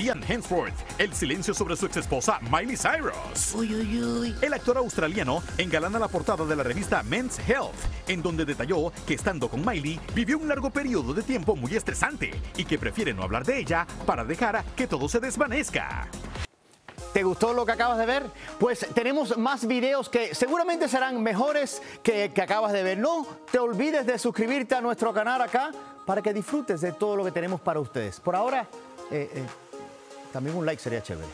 Ian Hemsworth, el silencio sobre su exesposa Miley Cyrus. Uy, uy, uy. El actor australiano engalana la portada de la revista Men's Health, en donde detalló que estando con Miley vivió un largo periodo de tiempo muy estresante y que prefiere no hablar de ella para dejar que todo se desvanezca. ¿Te gustó lo que acabas de ver? Pues tenemos más videos que seguramente serán mejores que que acabas de ver. No te olvides de suscribirte a nuestro canal acá para que disfrutes de todo lo que tenemos para ustedes. Por ahora, eh, eh, también un like sería chévere.